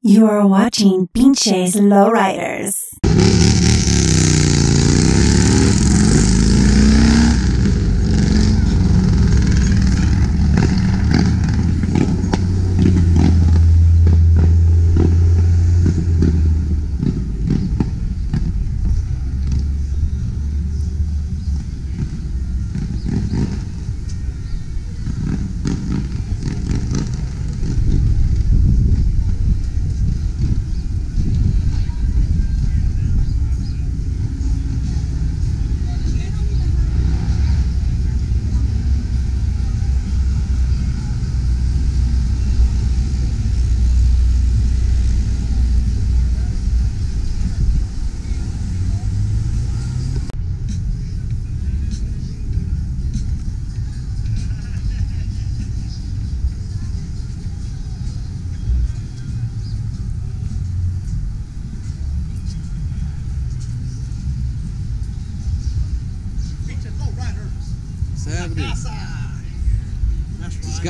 You are watching Pinches Lowriders.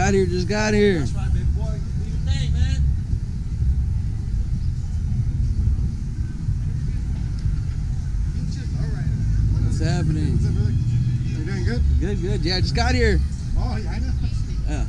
Got here, just got here. That's right, big boy. Do your thing, man. What's happening? What's up, brother? You doing good? Good, good. Yeah, I just got here. Oh, yeah, I know. Yeah.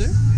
there?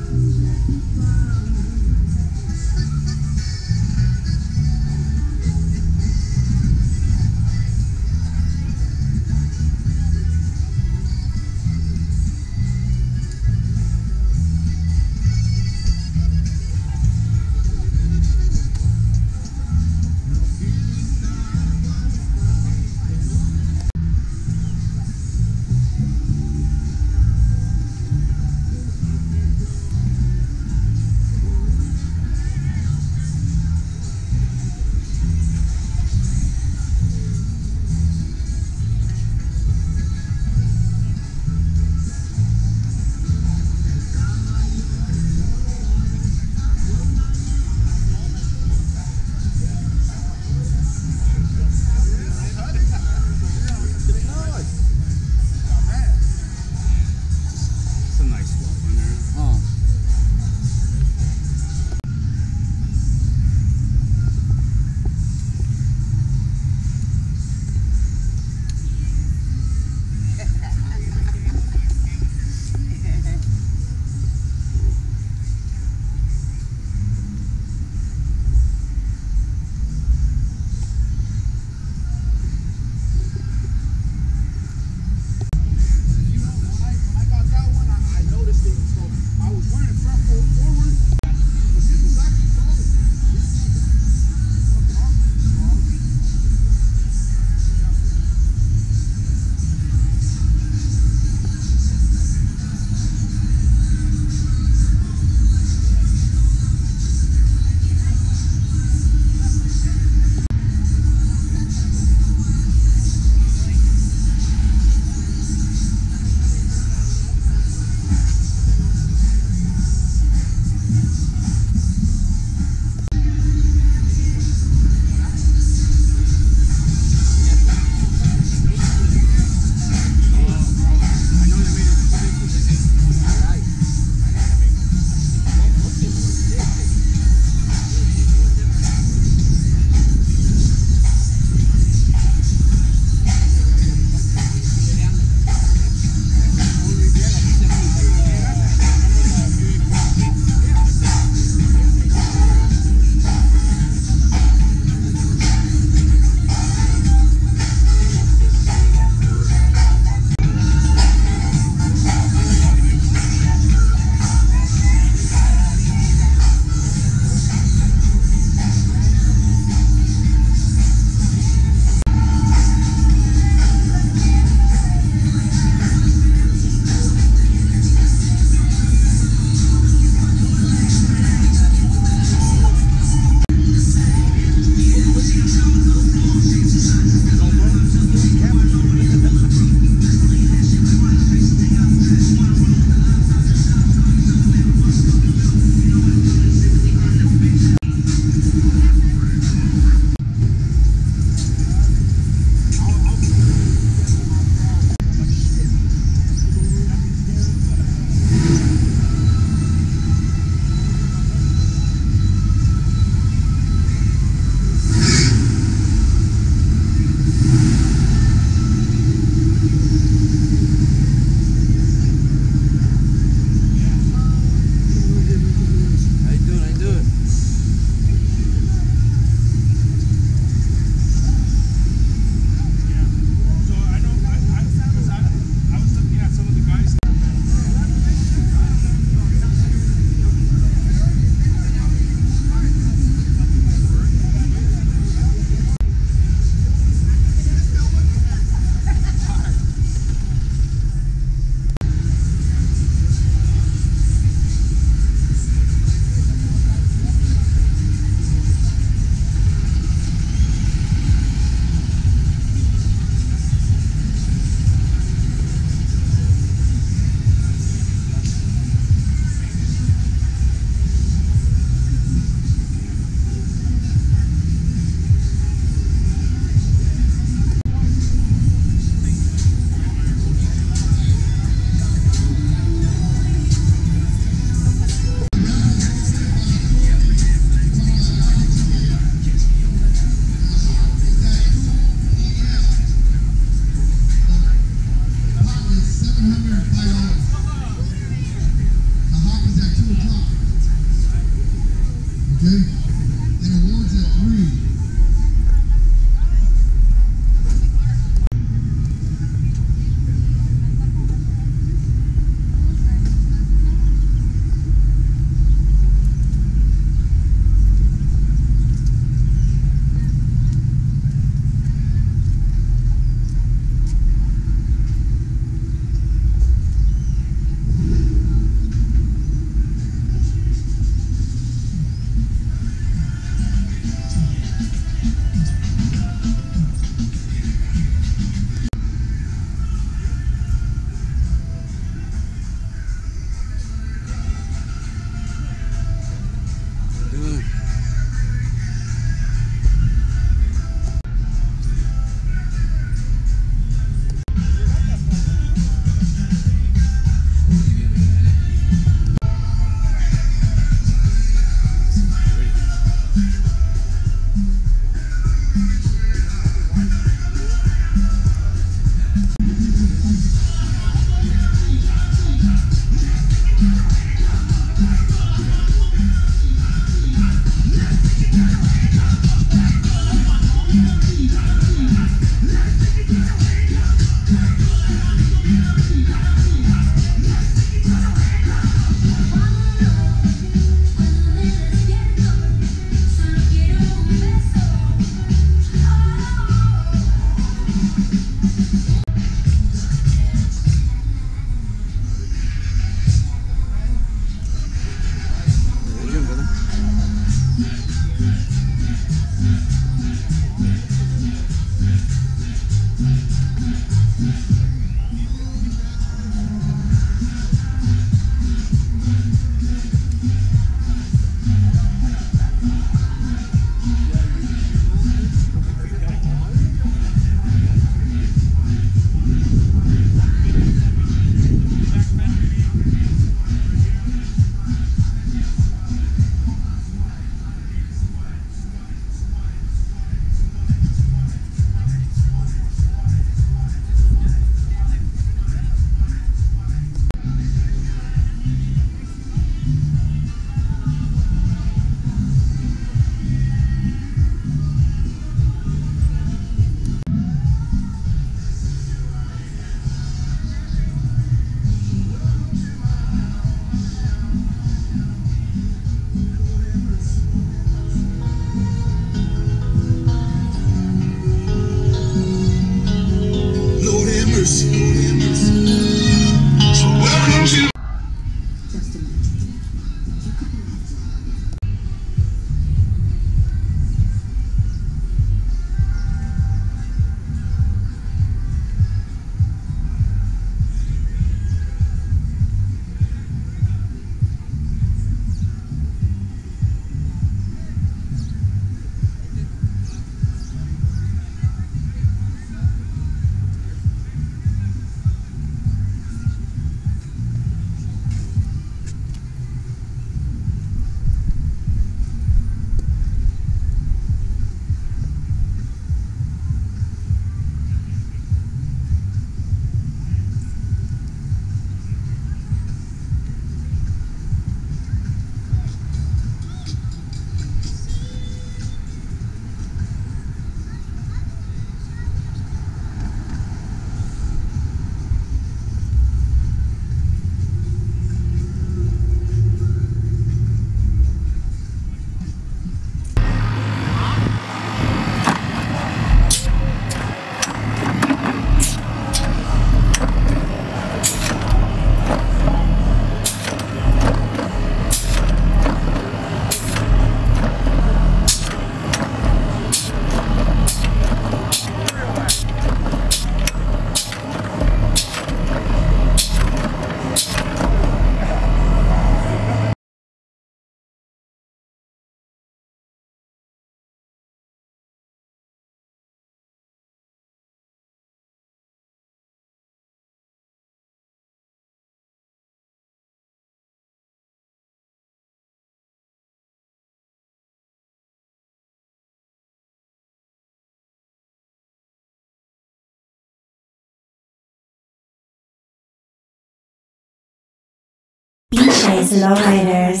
Pinches Lowriders.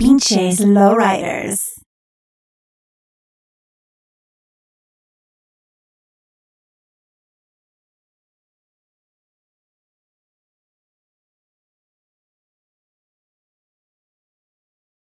Pinches Lowriders.